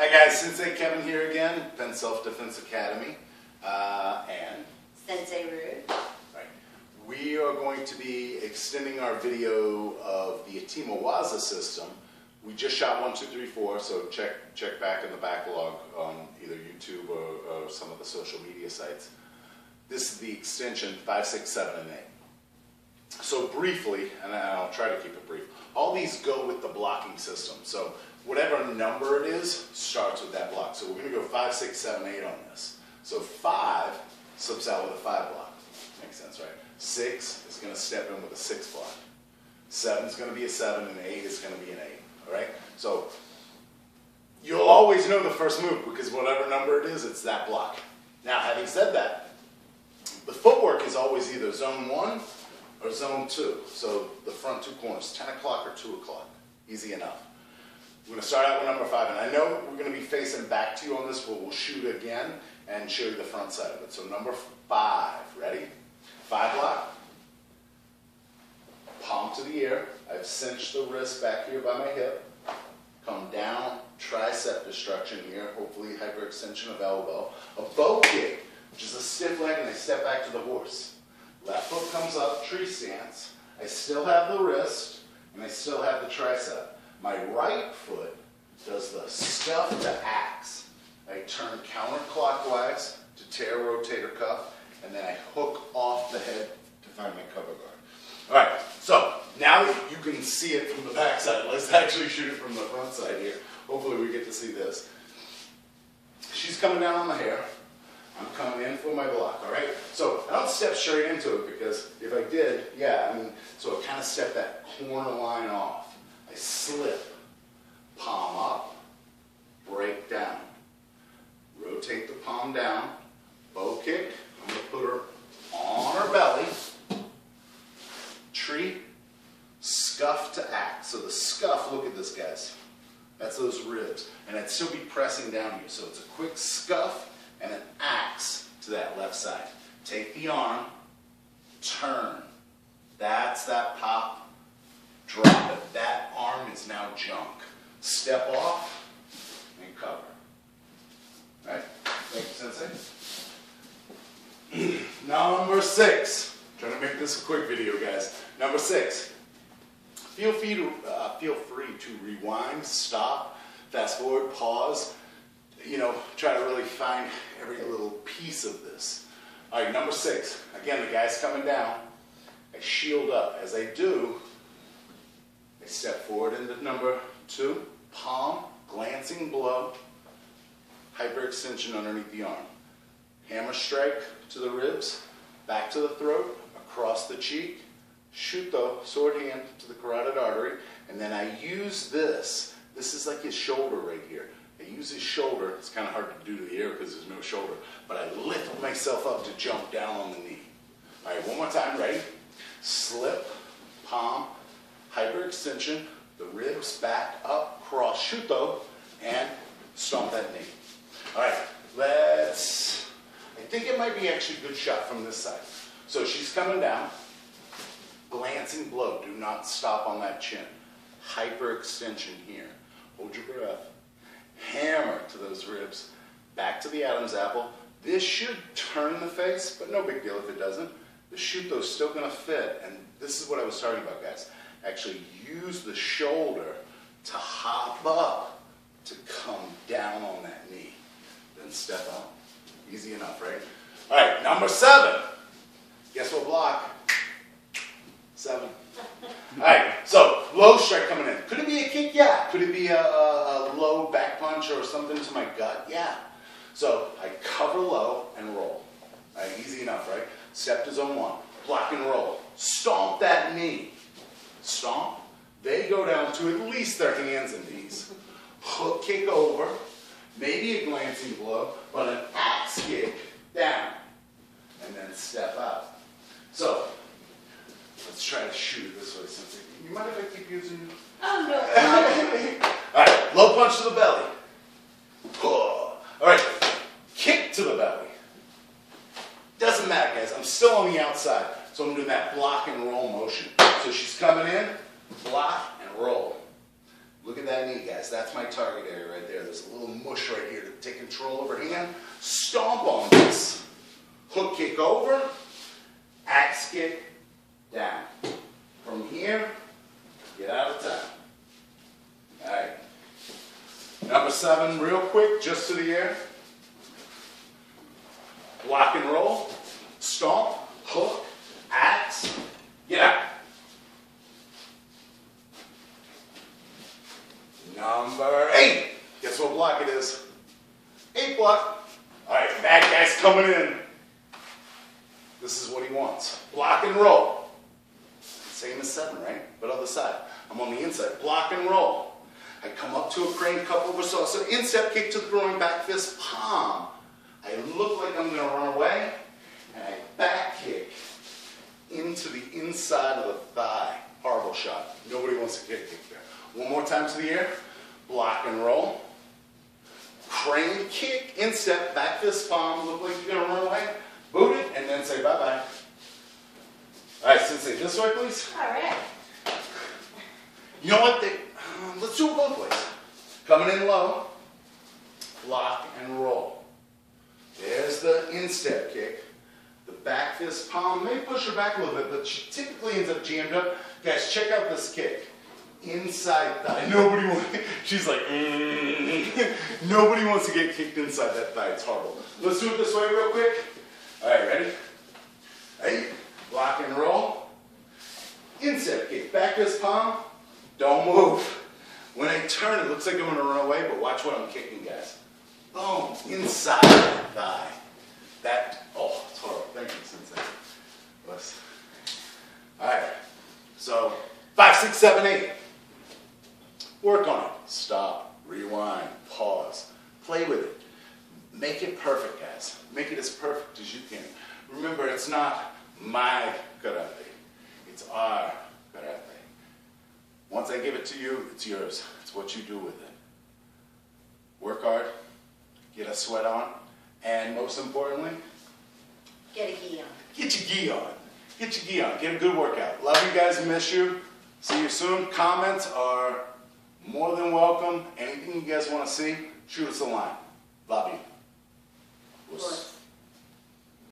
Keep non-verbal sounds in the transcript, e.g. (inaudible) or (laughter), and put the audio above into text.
Hi guys, Sensei Kevin here again, Pence Self Defense Academy, uh, and Sensei Rude. right, we are going to be extending our video of the Atemi Waza system. We just shot one, two, three, four, so check check back in the backlog on either YouTube or, or some of the social media sites. This is the extension five, six, seven, and eight. So briefly, and I'll try to keep it brief, all these go with the blocking system. So whatever number it is starts with that block. So we're going to go 5, 6, 7, 8 on this. So 5 slips out with a 5 block. Makes sense, right? 6 is going to step in with a 6 block. 7 is going to be a 7, and 8 is going to be an 8. All right? So you'll always know the first move because whatever number it is, it's that block. Now, having said that, the footwork is always either zone 1 or zone 2. So the front two corners, 10 o'clock or 2 o'clock. Easy enough. We're going to start out with number 5. And I know we're going to be facing back to you on this, but we'll shoot again and show you the front side of it. So number 5. Ready? 5 block. Palm to the ear. I've cinched the wrist back here by my hip. Come down, tricep destruction here, hopefully hyperextension of elbow. A bow kick, which is a stiff leg, and I step back to the horse. Left foot comes up, tree stance. I still have the wrist, and I still have the tricep. My right foot does the scuff to axe. I turn counterclockwise to tear rotator cuff, and then I hook off the head to find my cover guard. All right, so now you can see it from the back side, let's actually shoot it from the front side here. Hopefully we get to see this. She's coming down on the hair. I'm coming in for my block, all right? So I don't step straight into it because if I did, yeah, I mean, so I kind of step that corner line off. I slip, palm up, break down. Rotate the palm down, bow kick. I'm gonna put her on her belly. Tree, scuff to act. So the scuff, look at this, guys. That's those ribs. And I'd still be pressing down here. So it's a quick scuff and an axe to that left side. Take the arm, turn. That's that pop, drop it. That arm is now junk. Step off and cover. All right? Thank you, Sensei. (clears throat) Number six. Trying to make this a quick video, guys. Number six. Feel free to, uh, feel free to rewind, stop, fast forward, pause. You know, try to really find every little piece of this. All right, number six. Again, the guy's coming down. I shield up. As I do, step forward into number two, palm, glancing blow, hyperextension underneath the arm. Hammer strike to the ribs, back to the throat, across the cheek, shoot the sword hand to the carotid artery, and then I use this. This is like his shoulder right here. I use his shoulder. It's kind of hard to do to the air because there's no shoulder, but I lift myself up to jump down on the knee. All right, one more time. Ready? Slip, palm, hyperextension, the ribs back up, cross shuto, and stomp that knee. All right, let's. I think it might be actually a good shot from this side. So she's coming down, glancing blow. Do not stop on that chin. Hyperextension here. Hold your breath. Hammer to those ribs. Back to the Adam's apple. This should turn the face, but no big deal if it doesn't. The shuto's still going to fit. And this is what I was talking about, guys. Actually use the shoulder to hop up to come down on that knee. Then step up. Easy enough, right? All right, number seven. Guess what block? Seven. All right, so low strike coming in. Could it be a kick? Yeah. Could it be a, a, a low back punch or something to my gut? Yeah. So I cover low and roll. All right, easy enough, right? Step to zone one. Block and roll. Stomp that knee. Stomp. They go down to at least their hands and knees. Hook kick over. Maybe a glancing blow, but an axe kick down. And then step up. So let's try to shoot it this way. Since you mind if I keep using? Oh, no. (laughs) All right, low punch to the belly. All right, kick to the belly. Doesn't matter, guys. I'm still on the outside, so I'm doing that block and roll motion. So she's coming in, block and roll. Look at that knee, guys. That's my target area right there. There's a little mush right here to take control over hand. Stomp on this. Hook kick over. Axe kick down. From here, get out of town. All right. Number seven, real quick, just to the air. Block and roll. Stomp. Hook. Axe. Get out. Number eight. Guess what block it is? Eight block. All right, bad guy's coming in. This is what he wants. Block and roll. Same as seven, right? But other side. I'm on the inside. Block and roll. I come up to a crane, cup over salsa, instep kick to the groin, back fist, palm. I look like I'm gonna run away, and I back kick into the inside of the thigh. Horrible shot. Nobody wants to kick kick there. One more time to the air. Block and roll. Crane kick, instep, back fist, palm. Look like you're gonna run away. Boot it, and then say bye-bye. All right, Sensei, this way, please. All right. You know what? They, uh, let's do it both ways. Coming in low, lock and roll. There's the instep kick. The back fist palm may push her back a little bit, but she typically ends up jammed up. Guys, check out this kick. Inside thigh. Nobody wants. (laughs) She's like, mm. nobody wants to get kicked inside that thigh. It's horrible. Let's do it this way real quick. All right, ready? Hey, lock and roll. Instep kick. Back fist palm. Don't move. When I turn, it looks like I'm gonna run away, but watch what I'm kicking, guys. Boom, inside thigh. That, oh, it's horrible. Thank you, Sensei. All right, so five, six, seven, eight. Work on it. Stop, rewind, pause, play with it. Make it perfect, guys. Make it as perfect as you can. Remember, it's not my karate. It's our karate. Once I give it to you, it's yours. It's what you do with it. Work hard, get a sweat on, and most importantly, Get a gi on. get your gi on. Get your gi on. Get a good workout. Love you guys. Miss you. See you soon. Comments are more than welcome. Anything you guys want to see, shoot us a line. Love you. We'll s- Course.